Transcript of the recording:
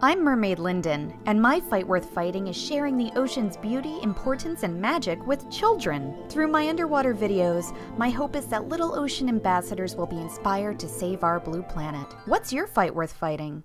I'm Mermaid Linden, and my fight worth fighting is sharing the ocean's beauty, importance, and magic with children. Through my underwater videos, my hope is that little ocean ambassadors will be inspired to save our blue planet. What's your fight worth fighting?